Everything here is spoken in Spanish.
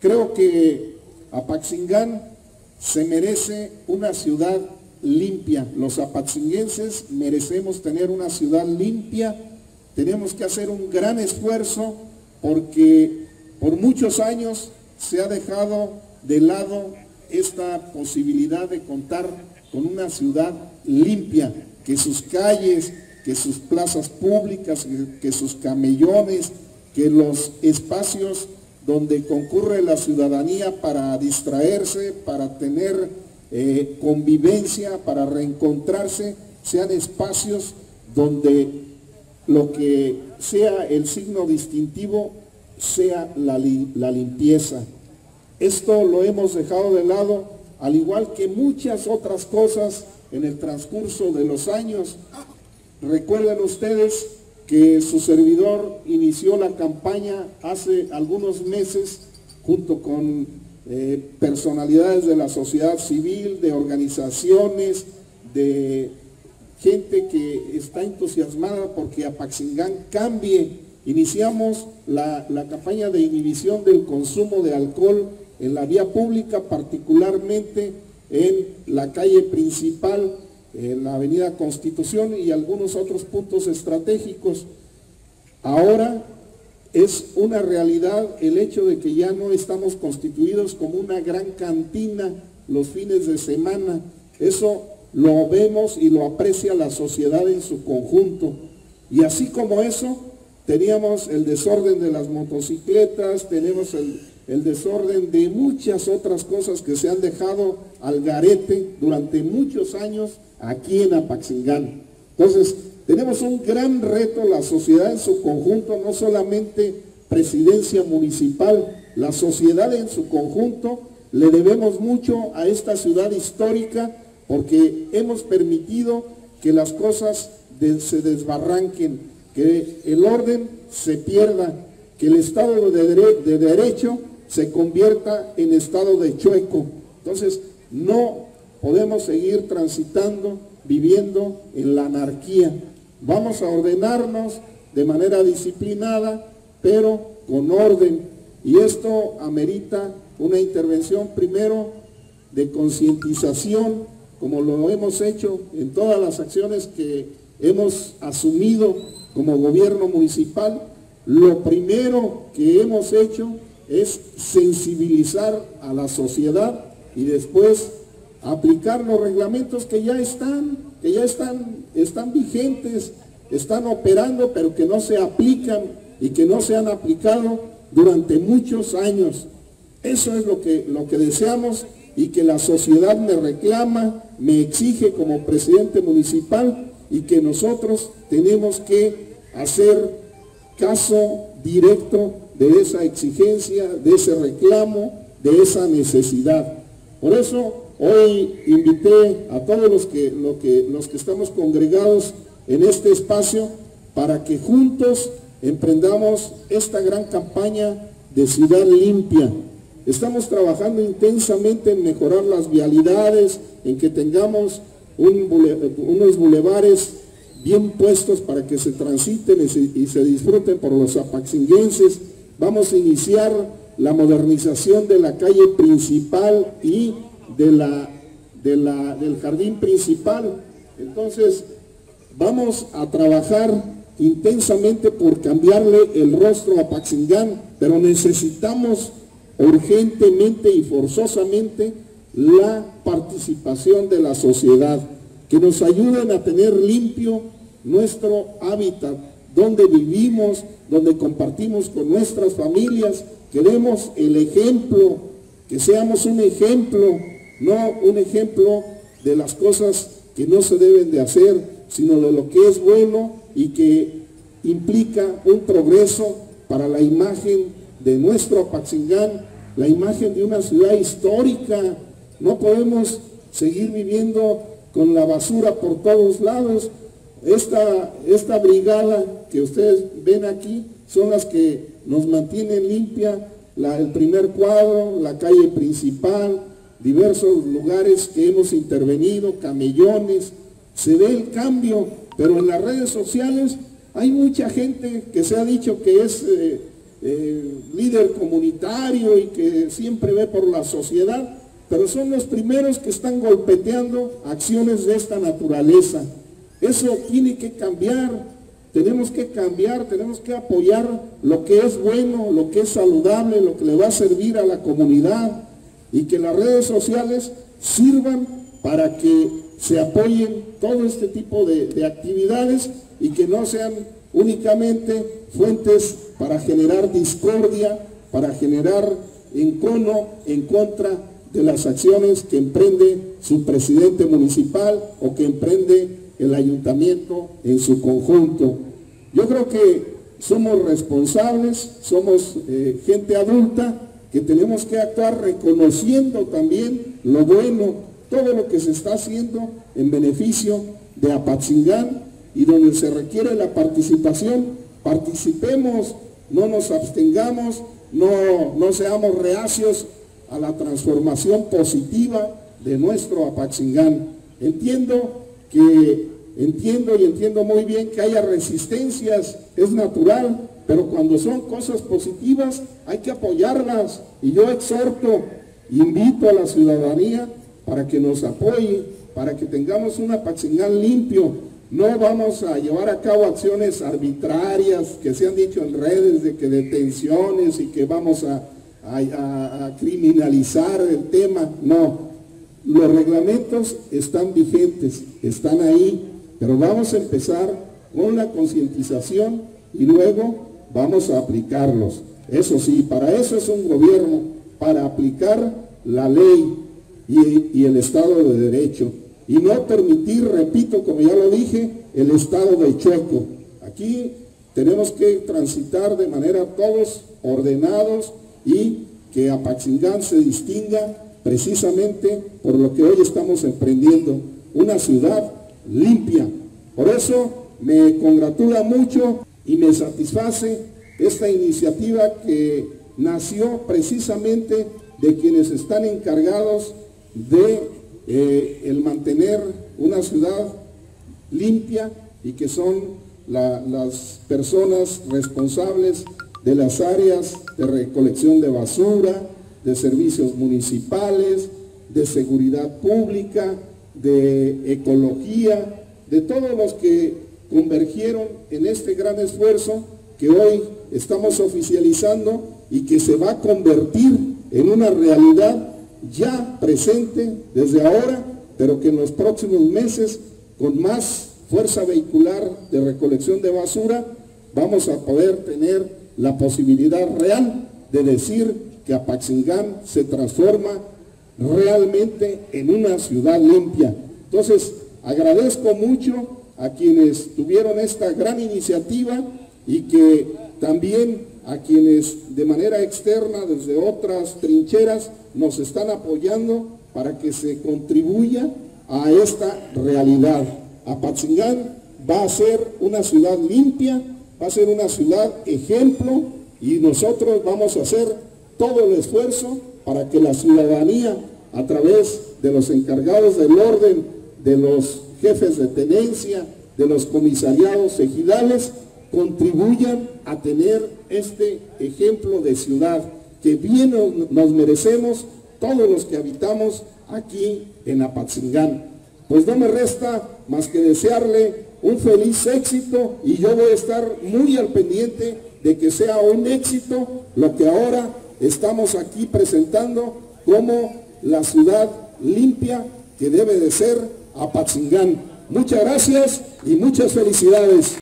Creo que Apaxingán se merece una ciudad limpia. Los apatzinguenses merecemos tener una ciudad limpia. Tenemos que hacer un gran esfuerzo porque por muchos años se ha dejado de lado esta posibilidad de contar con una ciudad limpia, que sus calles, que sus plazas públicas, que sus camellones, que los espacios donde concurre la ciudadanía para distraerse, para tener eh, convivencia, para reencontrarse, sean espacios donde lo que sea el signo distintivo sea la, la limpieza. Esto lo hemos dejado de lado, al igual que muchas otras cosas en el transcurso de los años. Recuerden ustedes que su servidor inició la campaña hace algunos meses junto con eh, personalidades de la sociedad civil, de organizaciones, de gente que está entusiasmada porque Apaxingán cambie. Iniciamos la, la campaña de inhibición del consumo de alcohol en la vía pública, particularmente en la calle principal en la avenida Constitución y algunos otros puntos estratégicos. Ahora es una realidad el hecho de que ya no estamos constituidos como una gran cantina los fines de semana. Eso lo vemos y lo aprecia la sociedad en su conjunto. Y así como eso, teníamos el desorden de las motocicletas, tenemos el, el desorden de muchas otras cosas que se han dejado al garete durante muchos años aquí en Apaxingán. Entonces, tenemos un gran reto, la sociedad en su conjunto, no solamente presidencia municipal, la sociedad en su conjunto, le debemos mucho a esta ciudad histórica porque hemos permitido que las cosas se desbarranquen, que el orden se pierda, que el Estado de, de Derecho se convierta en Estado de chueco. Entonces, no podemos seguir transitando, viviendo en la anarquía. Vamos a ordenarnos de manera disciplinada, pero con orden. Y esto amerita una intervención primero de concientización, como lo hemos hecho en todas las acciones que hemos asumido como gobierno municipal. Lo primero que hemos hecho es sensibilizar a la sociedad y después aplicar los reglamentos que ya están, que ya están, están vigentes, están operando, pero que no se aplican y que no se han aplicado durante muchos años. Eso es lo que, lo que deseamos y que la sociedad me reclama, me exige como presidente municipal y que nosotros tenemos que hacer caso directo de esa exigencia, de ese reclamo, de esa necesidad. Por eso Hoy invité a todos los que, que, los que estamos congregados en este espacio para que juntos emprendamos esta gran campaña de ciudad limpia. Estamos trabajando intensamente en mejorar las vialidades, en que tengamos unos bulevares bien puestos para que se transiten y se, y se disfruten por los apaxinguenses. Vamos a iniciar la modernización de la calle principal y de la, de la, del jardín principal. Entonces, vamos a trabajar intensamente por cambiarle el rostro a Paxingán, pero necesitamos urgentemente y forzosamente la participación de la sociedad, que nos ayuden a tener limpio nuestro hábitat, donde vivimos, donde compartimos con nuestras familias, queremos el ejemplo, que seamos un ejemplo no un ejemplo de las cosas que no se deben de hacer, sino de lo que es bueno y que implica un progreso para la imagen de nuestro Apaxingán, la imagen de una ciudad histórica. No podemos seguir viviendo con la basura por todos lados. Esta, esta brigada que ustedes ven aquí son las que nos mantienen limpia el primer cuadro, la calle principal, diversos lugares que hemos intervenido, camellones, se ve el cambio, pero en las redes sociales hay mucha gente que se ha dicho que es, eh, eh, líder comunitario y que siempre ve por la sociedad, pero son los primeros que están golpeteando acciones de esta naturaleza. Eso tiene que cambiar. Tenemos que cambiar, tenemos que apoyar lo que es bueno, lo que es saludable, lo que le va a servir a la comunidad y que las redes sociales sirvan para que se apoyen todo este tipo de, actividades y que no sean únicamente fuentes para generar discordia, para generar encono en contra de las acciones que emprende su presidente municipal o que emprende el ayuntamiento en su conjunto. Yo creo que somos responsables, somos eh, gente adulta que tenemos que actuar reconociendo también lo bueno, todo lo que se está haciendo en beneficio de Apatzingán y donde se requiere la participación, participemos, no nos abstengamos, no, no seamos reacios a la transformación positiva de nuestro Apatzingán. Entiendo que, entiendo y entiendo muy bien que haya resistencias, es natural, pero cuando son cosas positivas hay que apoyarlas. Y yo exhorto, invito a la ciudadanía para que nos apoye, para que tengamos un Apatzingán limpio. No vamos a llevar a cabo acciones arbitrarias que se han dicho en redes de que detenciones y que vamos a a, criminalizar el tema, no. Los reglamentos están vigentes, están ahí, pero vamos a empezar con la concientización y luego vamos a aplicarlos. Eso sí, para eso es un gobierno, para aplicar la ley y, el Estado de Derecho. Y no permitir, repito, como ya lo dije, el Estado de choco. Aquí tenemos que transitar de manera todos ordenados y que Apaxingán se distinga precisamente por lo que hoy estamos emprendiendo, una ciudad limpia. Por eso me congratula mucho y me satisface esta iniciativa que nació precisamente de quienes están encargados de eh, el mantener una ciudad limpia y que son las personas responsables de las áreas de recolección de basura, de servicios municipales, de seguridad pública, de ecología, de todos los que convergieron en este gran esfuerzo que hoy estamos oficializando y que se va a convertir en una realidad ya presente desde ahora, pero que en los próximos meses, con más fuerza vehicular de recolección de basura, vamos a poder tener la posibilidad real de decir que Apaxingán se transforma realmente en una ciudad limpia. Entonces, agradezco mucho a quienes tuvieron esta gran iniciativa y que también a quienes de manera externa, desde otras trincheras, nos están apoyando para que se contribuya a esta realidad. Apatzingán va a ser una ciudad limpia, va a ser una ciudad ejemplo y nosotros vamos a hacer todo el esfuerzo para que la ciudadanía, a través de los encargados del orden, de los jefes de tenencia, de los comisariados ejidales, contribuyan a tener este ejemplo de ciudad que bien nos merecemos todos los que habitamos aquí en Apatzingán. Pues no me resta más que desearle un feliz éxito y yo voy a estar muy al pendiente de que sea un éxito lo que ahora estamos aquí presentando como la ciudad limpia que debe de ser Apatzingán. Muchas gracias y muchas felicidades.